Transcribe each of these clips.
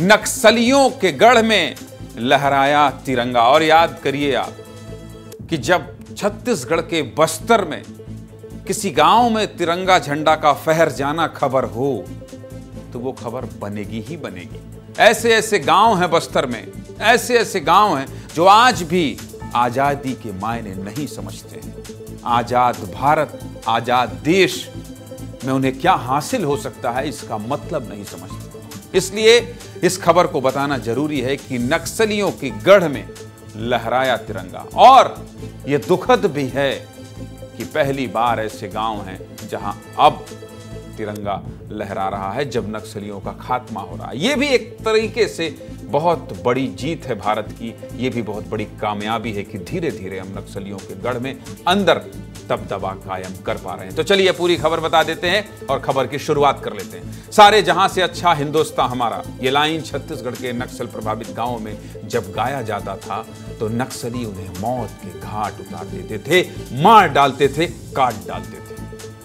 नक्सलियों के गढ़ में लहराया तिरंगा। और याद करिए आप कि जब छत्तीसगढ़ के बस्तर में किसी गाँव में तिरंगा झंडा का फहर जाना खबर हो तो वो खबर बनेगी ही बनेगी। ऐसे ऐसे गाँव हैं बस्तर में, ऐसे ऐसे गाँव हैं जो आज भी आज़ादी के मायने नहीं समझते। आज़ाद भारत, आज़ाद देश में उन्हें क्या हासिल हो सकता है, इसका मतलब नहीं समझते। इसलिए इस खबर को बताना ज़रूरी है कि नक्सलियों की गढ़ में लहराया तिरंगा। और यह दुखद भी है कि पहली बार ऐसे गाँव हैं जहाँ अब तिरंगा लहरा रहा है, जब नक्सलियों का खात्मा हो रहा है। यह भी एक तरीके से बहुत बड़ी जीत है भारत की। यह भी बहुत बड़ी कामयाबी है कि धीरे धीरे हम नक्सलियों के गढ़ में अंदर दबदबा कायम कर पा रहे हैं। तो चलिए पूरी खबर बता देते हैं और खबर की शुरुआत कर लेते हैं। सारे जहाँ से अच्छा हिंदुस्तान हमारा, ये लाइन छत्तीसगढ़ के नक्सल प्रभावित गाँवों में जब गाया जाता था तो नक्सली उन्हें मौत के घाट उतार देते थे, मार डालते थे, काट डालते थे,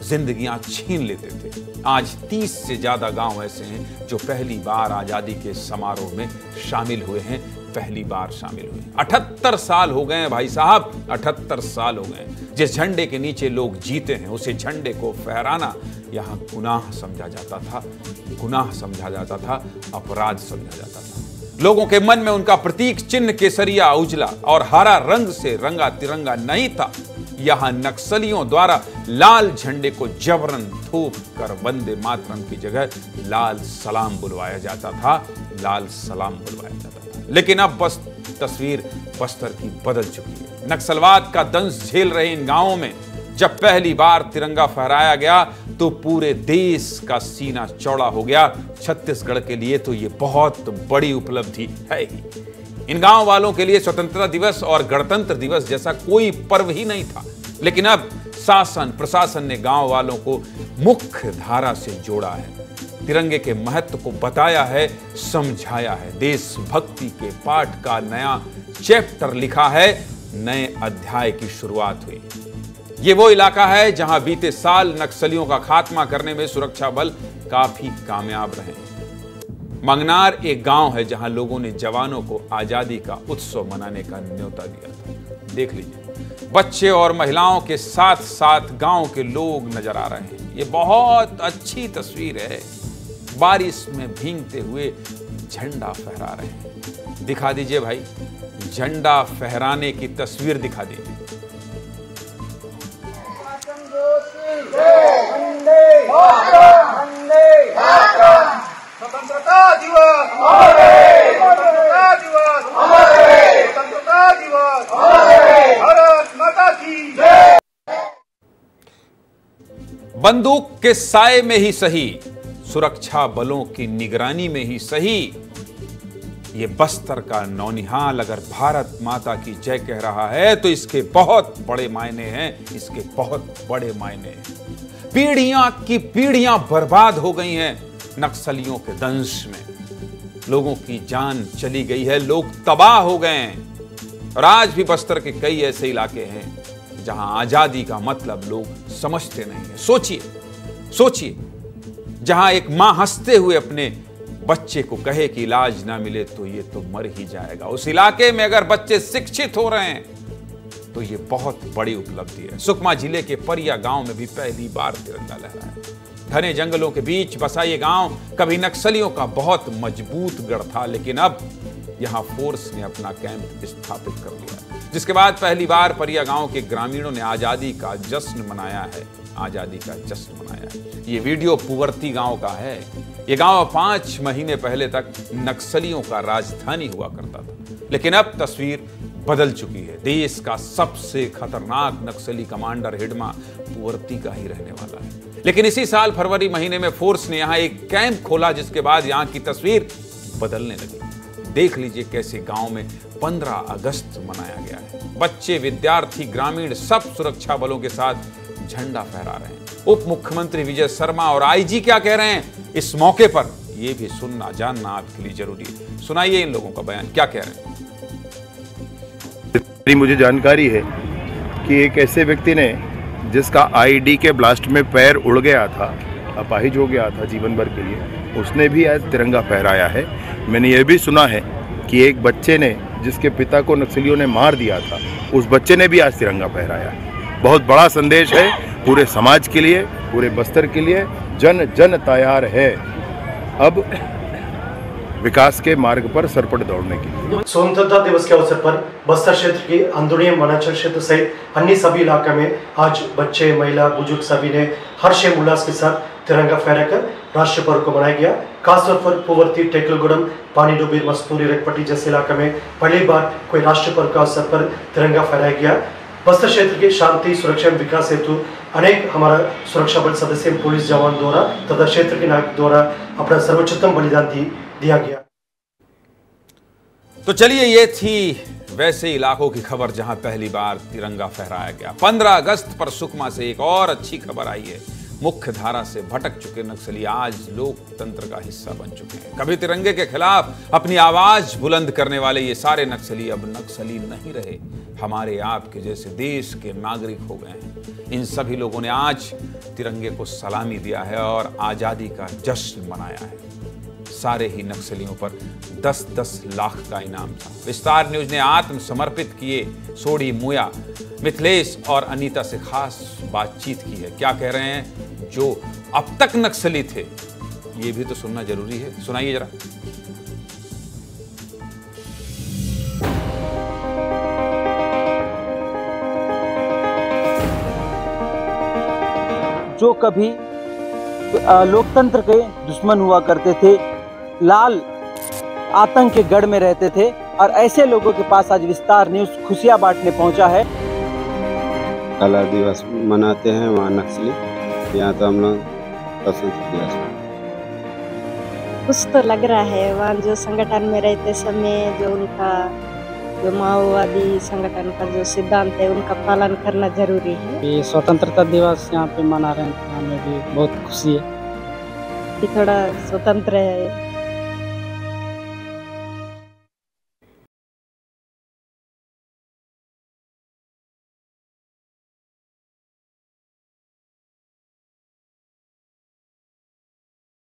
जिंदगियाँ छीन लेते थे। आज 30 से ज़्यादा गाँव ऐसे हैं जो पहली बार आज़ादी के समारोह में शामिल हुए हैं। पहली बार शामिल हुए अठहत्तर साल हो गए भाई साहब, अठहत्तर साल हो गए जिस झंडे के नीचे लोग जीते हैं, उसे झंडे को फहराना यहाँ गुनाह समझा जाता था, गुनाह समझा जाता था, अपराध समझा जाता था। लोगों के मन में उनका प्रतीक चिन्ह केसरिया उजला और हरा रंग से रंगा तिरंगा नहीं था। यहाँ नक्सलियों द्वारा लाल झंडे को जबरन थोप कर वंदे मातरम की जगह लाल सलाम बुलवाया जाता था, लाल सलाम बुलवाया जाता था। लेकिन अब बस तस्वीर बस्तर की बदल चुकी है। नक्सलवाद का दंश झेल रहे इन गाँवों में। जब पहली बार तिरंगा फहराया गया तो पूरे देश का सीना चौड़ा हो गया। छत्तीसगढ़ के लिए तो ये बहुत बड़ी उपलब्धि है ही। इन गाँव वालों के लिए स्वतंत्रता दिवस और गणतंत्र दिवस जैसा कोई पर्व ही नहीं था। लेकिन अब शासन, प्रशासन ने गाँव वालों को मुख्य धारा से जोड़ा है। तिरंगे के महत्व को बताया है, समझाया है। देशभक्ति के पाठ का नया चैप्टर लिखा है, नए अध्याय की शुरुआत हुई। ये वो इलाका है जहाँ बीते साल नक्सलियों का खात्मा करने में सुरक्षा बल काफ़ी कामयाब रहे। मंगनार एक गाँव है जहाँ लोगों ने जवानों को आज़ादी का उत्सव मनाने का न्योता दिया था। देख लीजिए, बच्चे और महिलाओं के साथ साथ गाँव के लोग नज़र आ रहे हैं। ये बहुत अच्छी तस्वीर है। बारिश में भींगते हुए झंडा फहरा रहे हैं। दिखा दीजिए भाई, झंडा फहराने की तस्वीर दिखा दीजिए। स्वतंत्रता बंदूक के साय में ही सही। सुरक्षा बलों की निगरानी में ही सही। ये बस्तर का नौनिहाल अगर भारत माता की जय कह रहा है तो इसके बहुत बड़े मायने हैं, इसके बहुत बड़े मायने हैं। पीढ़ियाँ की पीढ़ियाँ बर्बाद हो गई हैं नक्सलियों के दंश में। लोगों की जान चली गई है, लोग तबाह हो गए हैं। और आज भी बस्तर के कई ऐसे इलाके हैं, जहाँ आज़ादी का मतलब लोग समझते नहीं है। सोचिए सोचिए जहाँ एक माँ हँसते हुए अपने बच्चे को कहे कि इलाज ना मिले तो ये तो मर ही जाएगा। उस इलाके में अगर बच्चे शिक्षित हो रहे हैं तो ये बहुत बड़ी उपलब्धि है। सुकमा ज़िले के परिया गाँव में भी पहली बार तिरंगा लहराया। घने जंगलों के बीच बसा ये गाँव। कभी नक्सलियों का बहुत मज़बूत गढ़ था, लेकिन अब यहाँ फोर्स ने अपना कैंप स्थापित कर लिया जिसके बाद पहली बार परिया गाँव के ग्रामीणों ने आज़ादी का जश्न मनाया है। आज़ादी का जश्न मनाया है। ये वीडियो पुवर्ती गाँव का है। ये गाँव पाँच महीने पहले तक नक्सलियों का राजधानी हुआ करता था। लेकिन अब तस्वीर बदल चुकी है। देश का सबसे खतरनाक नक्सली कमांडर हिडमा पुवर्ती का ही रहने वाला है। लेकिन इसी साल फरवरी महीने में फोर्स ने यहाँ एक कैंप खोला, जिसके बाद यहाँ की तस्वीर बदलने लगी। देख लीजिए कैसे गाँव में 15 अगस्त मनाया गया है। बच्चे, विद्यार्थी, ग्रामीण सब सुरक्षा बलों के साथ झंडा फहरा रहे हैं। उप मुख्यमंत्री विजय शर्मा और आईजी क्या कह रहे हैं? इस मौके पर यह भी सुनना, जानना आपके लिए ज़रूरी है। सुनाइए इन लोगों का बयान, क्या कह रहे हैं? मुझे जानकारी है कि एक ऐसे व्यक्ति ने जिसका आईडी के ब्लास्ट में पैर उड़ गया था अपाहिज हो गया था जीवन भर के लिए। उसने भी आज तिरंगा फहराया है। मैंने यह भी सुना है कि एक बच्चे ने, जिसके पिता को नक्सलियों ने मार दिया था, उस बच्चे ने भी आज तिरंगा फहराया बहुत बड़ा संदेश है पूरे समाज के लिए, पूरे बस्तर के लिए। जन जन तैयार है। अब विकास के मार्ग पर सरपट दौड़ने के लिए। स्वतंत्रता दिवस के अवसर पर बस्तर क्षेत्र के अंदरूनी वनांचल क्षेत्र सहित अन्य सभी इलाके में आज बच्चे, महिला, बुज़ुर्ग सभी ने हर्ष उल्लास के साथ तिरंगा फहराकर राष्ट्र पर्व को मनाया गया खासतौर पर पुवर्ती टेकलगुडम पानी डूबी मस्तूरी रेकपट्टी जैसे इलाके में पहली बार कोई राष्ट्र पर्व का अवसर पर तिरंगा फहराया गया बस्तर क्षेत्र के शांति सुरक्षा विकास हेतु अनेक हमारा सुरक्षा बल सदस्य पुलिस जवान द्वारा तथा क्षेत्र के नागरिक द्वारा अपना सर्वोच्चतम बलिदान दिया गया तो चलिए, ये थी वैसे इलाकों की खबर जहाँ पहली बार तिरंगा फहराया गया। 15 अगस्त पर सुकमा से एक और अच्छी खबर आई है। मुख्य धारा से भटक चुके नक्सली आज लोकतंत्र का हिस्सा बन चुके हैं। कभी तिरंगे के खिलाफ अपनी आवाज़ बुलंद करने वाले ये सारे नक्सली अब नक्सली नहीं रहे। हमारे आपके जैसे देश के नागरिक हो गए हैं। इन सभी लोगों ने आज तिरंगे को सलामी दिया है और आज़ादी का जश्न मनाया है। सारे ही नक्सलियों पर 10-10 लाख का इनाम था। विस्तार न्यूज़ ने आत्मसमर्पित किए सोडी मुया, मिथिलेश और अनीता से खास बातचीत की है। क्या कह रहे हैं? जो अब तक नक्सली थे ये भी तो सुनना ज़रूरी है। सुनाइए जरा। जो कभी लोकतंत्र के दुश्मन हुआ करते थे लाल आतंक के गढ़ में रहते थे और ऐसे लोगों के पास आज विस्तार न्यूज़ खुशियाँ बांटने पहुँचा है। कला दिवस मनाते हैं वहाँ नक्सली। यहाँ तो हम लोग पसंद किया कुछ तो लग रहा है वहाँ जो संगठन में रहते समय जो उनका जो माओवादी संगठन का जो सिद्धांत है उनका पालन करना ज़रूरी है। ये स्वतंत्रता दिवस यहाँ पे मना रहे हैं हमें भी बहुत खुशी है। कि थोड़ा स्वतंत्र है